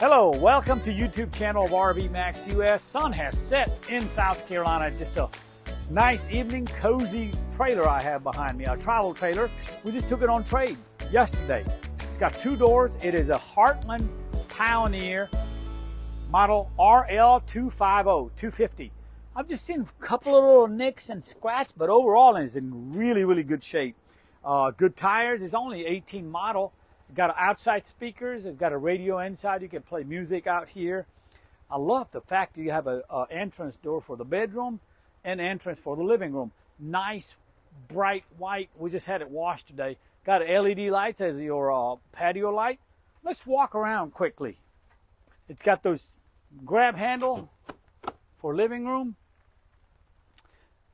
Hello, welcome to YouTube channel of RV Max US. Sun has set in South Carolina. Just a nice evening, cozy trailer I have behind me, a travel trailer. We just took it on trade yesterday. It's got two doors. It is a Heartland Pioneer model RL250, 250. I've just seen a couple of little nicks and scratch, but overall it's in really, really good shape. Uh, good tires. It's only 18 model. Got outside speakers. It's got a radio inside. You can play music out here. I love the fact that you have an entrance door for the bedroom and entrance for the living room. Nice, bright white. We just had it washed today. Got LED lights as your uh, patio light. Let's walk around quickly. It's got those grab handle for living room.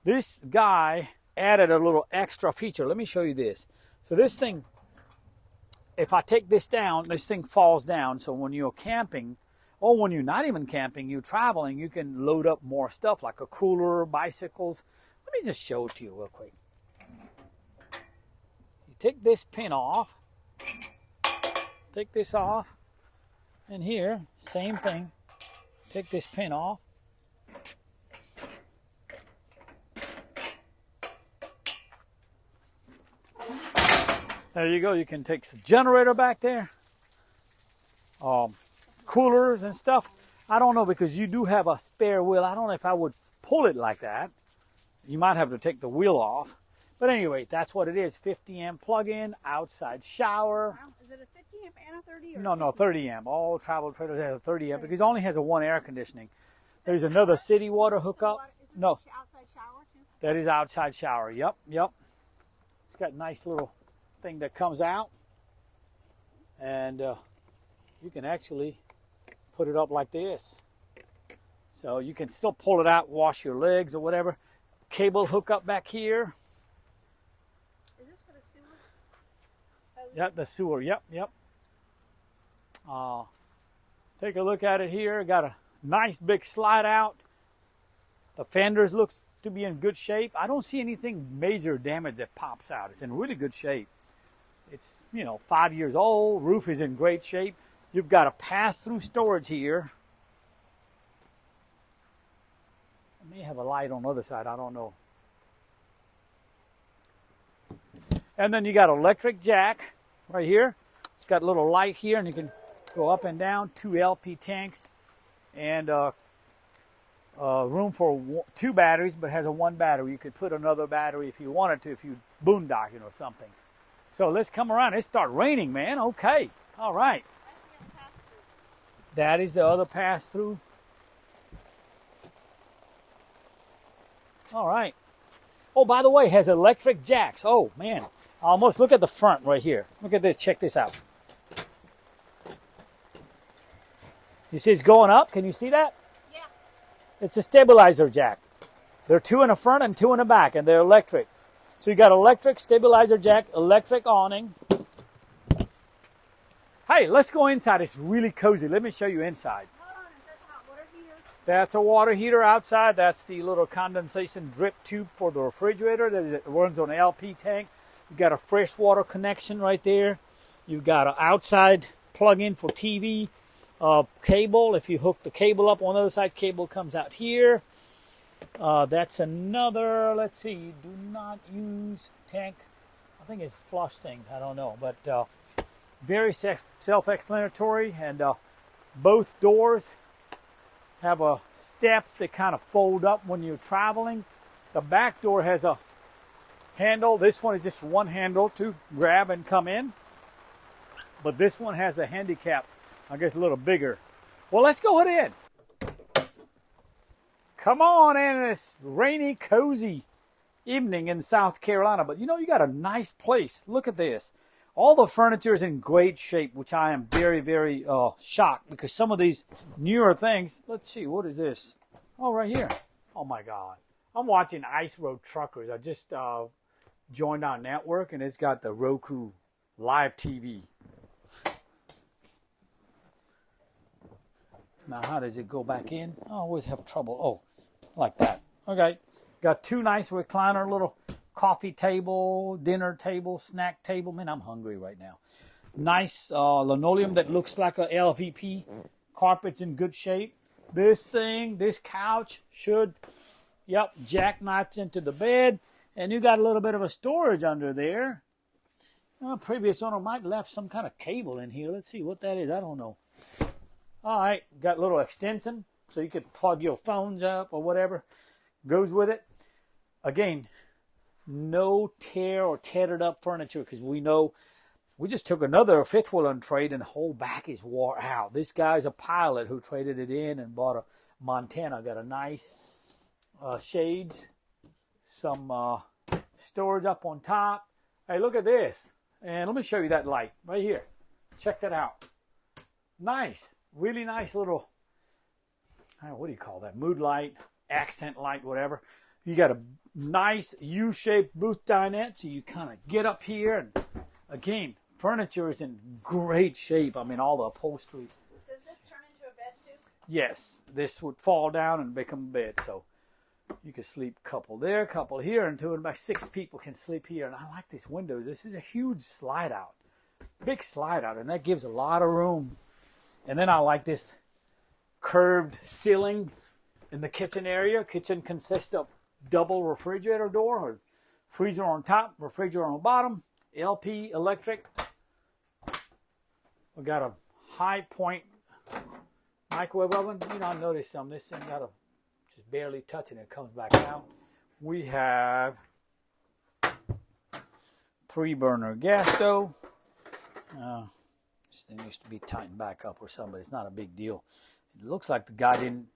This guy added a little extra feature. Let me show you this. So this thing if I take this down, this thing falls down. So when you're camping, or when you're not even camping, you're traveling, you can load up more stuff like a cooler, bicycles. Let me just show it to you real quick. You take this pin off, take this off, and here, same thing. Take this pin off. There you go. You can take the generator back there, um, coolers and stuff. I don't know because you do have a spare wheel. I don't know if I would pull it like that. You might have to take the wheel off. But anyway, that's what it is. 50 amp plug-in, outside shower. Is it a 50 amp and a 30? Or no, no, 30 amp. All travel trailers have a 30 amp because it only has a one air conditioning. There's another city water hookup. No, outside shower too? that is outside shower. Yep, yep. It's got nice little thing that comes out and uh, you can actually put it up like this. So you can still pull it out, wash your legs or whatever. Cable hookup back here. Is this for the sewer? Yep, the sewer. Yep, yep. Uh, take a look at it here. Got a nice big slide out. The fenders looks to be in good shape. I don't see anything major damage that pops out. It's in really good shape. It's, you know, five years old. Roof is in great shape. You've got a pass-through storage here. I may have a light on the other side. I don't know. And then you got electric jack right here. It's got a little light here, and you can go up and down. Two LP tanks, and uh, uh, room for two batteries, but has a one battery. You could put another battery if you wanted to, if you boondocking or something. So let's come around. It start raining, man. Okay. All right. That is the other pass through. All right. Oh, by the way, has electric jacks. Oh, man. Almost look at the front right here. Look at this. Check this out. You see it's going up. Can you see that? Yeah. It's a stabilizer jack. There are two in the front and two in the back, and they're electric. So you got electric stabilizer jack, electric awning. Hey, let's go inside. It's really cozy. Let me show you inside. That's a water heater outside. That's the little condensation drip tube for the refrigerator that runs on an LP tank. You got a fresh water connection right there. You've got an outside plug-in for TV uh, cable. If you hook the cable up on the other side, cable comes out here. Uh, that's another, let's see, do not use tank. I think it's flush thing. I don't know. But uh, very self-explanatory. And uh, both doors have a steps that kind of fold up when you're traveling. The back door has a handle. This one is just one handle to grab and come in. But this one has a handicap, I guess a little bigger. Well, let's go ahead in. Come on in this rainy, cozy evening in South Carolina. But you know, you got a nice place. Look at this. All the furniture is in great shape, which I am very, very uh, shocked because some of these newer things. Let's see, what is this? Oh, right here. Oh my God. I'm watching Ice Road Truckers. I just uh, joined our network and it's got the Roku live TV. Now, how does it go back in? I always have trouble. Oh, like that. Okay, got two nice recliner, little coffee table, dinner table, snack table. Man, I'm hungry right now. Nice uh, linoleum that looks like a LVP Carpet's in good shape. This thing, this couch should, yep, jackknifes into the bed. And you got a little bit of a storage under there. Well, previous owner might left some kind of cable in here. Let's see what that is. I don't know. All right, got a little extension so you could plug your phones up or whatever goes with it. Again, no tear or tattered up furniture because we know we just took another fifth wheel on trade and the whole back is wore out. This guy's a pilot who traded it in and bought a Montana. Got a nice uh, shades, some uh, storage up on top. Hey, look at this. And let me show you that light right here. Check that out. Nice, really nice little, what do you call that? Mood light, accent light, whatever. You got a nice U-shaped booth dinette, so you kind of get up here and again, furniture is in great shape. I mean, all the upholstery. Does this turn into a bed too? Yes, this would fall down and become a bed. So you could sleep couple there, couple here, and two and about six people can sleep here. And I like this window. This is a huge slide out, big slide out, and that gives a lot of room. And then I like this curved ceiling in the kitchen area. Kitchen consists of double refrigerator door or freezer on top, refrigerator on bottom, LP electric. We got a high point microwave oven. You know, I noticed some. This thing got a just barely touching it comes back out. We have three burner gas stove. Uh, this thing used to be tightened back up or something, but it's not a big deal. It looks like the guy didn't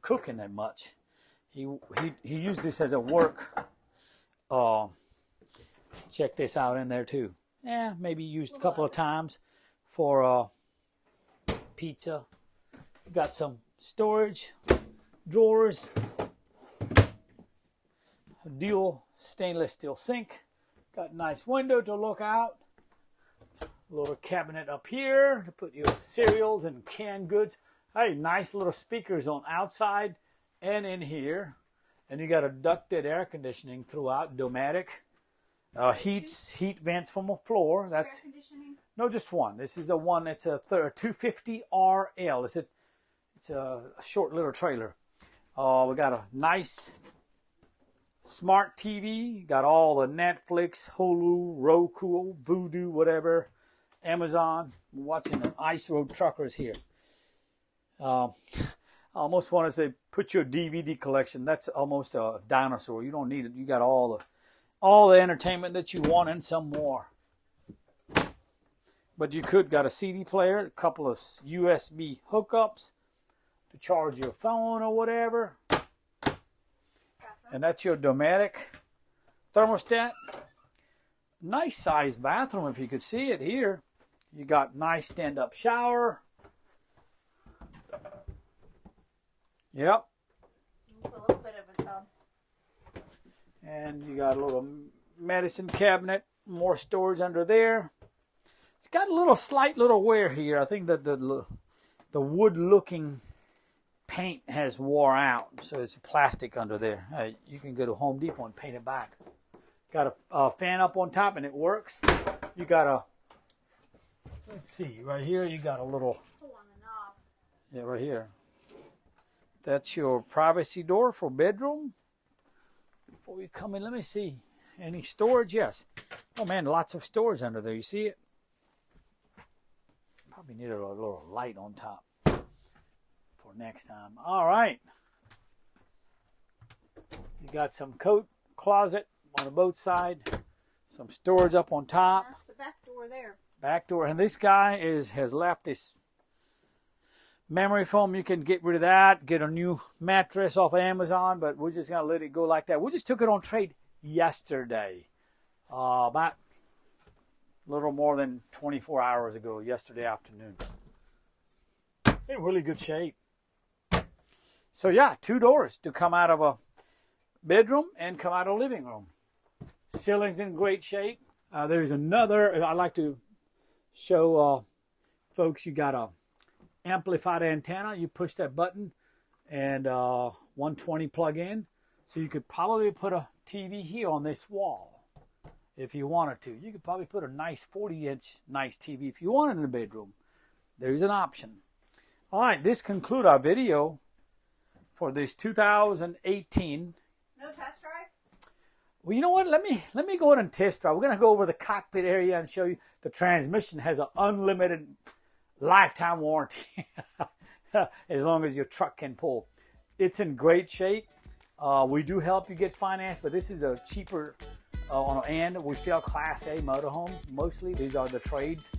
cook in that much. He he he used this as a work. Uh, check this out in there too. Yeah, maybe used a couple of times for uh, pizza. Got some storage drawers, dual stainless steel sink. Got a nice window to look out. Little cabinet up here to put your cereals and canned goods. Hey, nice little speakers on outside and in here. And you got a ducted air conditioning throughout, Dometic. Uh, heats, heat vents from the floor. That's Air conditioning. no, just one. This is a one. It's a thir- 250 RL. It's a it's a short little trailer. Uh, we got a nice smart TV. Got all the Netflix, Hulu, Roku, Vudu, whatever, Amazon. We're watching the Ice Road Truckers here. Uh, I almost want to say put your DVD collection. That's almost a dinosaur. You don't need it. You got all the all the entertainment that you want and some more. But you could got a CD player, a couple of USB hookups to charge your phone or whatever. And that's your Dometic thermostat. Nice sized bathroom if you could see it here. You got nice stand up shower. Yep. It's a little bit of a tub. And you got a little medicine cabinet, more storage under there. It's got a little slight little wear here. I think that the the wood looking paint has wore out, so it's plastic under there. Uh, you can go to Home Depot and paint it back. Got a, a fan up on top and it works. You got a let's see right here. You got a little Pull on the knob. yeah right here. That's your privacy door for bedroom. Before you come in, let me see. Any storage? Yes. Oh man, lots of storage under there. You see it? Probably need a little light on top for next time. All right. You got some coat closet on the both side, some storage up on top That's the back door there. back door. And this guy is has left this memory foam. You can get rid of that, get a new mattress off of Amazon, but we're just gonna let it go like that. We just took it on trade yesterday, uh, about a little more than 24 hours ago, yesterday afternoon. In really good shape. So yeah, two doors to come out of a bedroom and come out of a living room. Ceiling's in great shape. Uh, there's another. I'd like to show uh, folks you got a amplified antenna. You push that button and uh, 120 plug in. So you could probably put a TV here on this wall if you wanted to. You could probably put a nice 40 inch nice TV if you wanted in the bedroom. There's an option. All right, this conclude our video for this 2018. No test drive? Well, you know what? Let me let me go ahead and test drive. We're gonna go over the cockpit area and show you the transmission has an unlimited lifetime warranty, as long as your truck can pull. It's in great shape. Uh, we do help you get financed, but this is a cheaper uh, on our end. We sell Class A motorhomes mostly. These are the trades.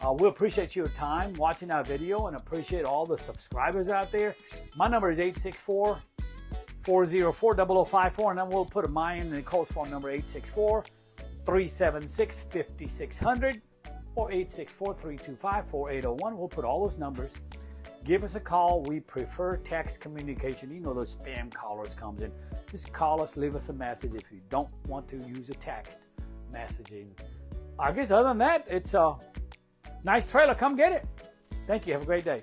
Uh, we appreciate your time watching our video and appreciate all the subscribers out there. My number is 864 404 0054, and then we'll put a mine in the Colts phone number 864 376 5600 or 864 325 4801. We'll put all those numbers. Give us a call. We prefer text communication. You know those spam callers comes in. Just call us, leave us a message if you don't want to use a text messaging. I guess other than that, it's a nice trailer. Come get it. Thank you. Have a great day.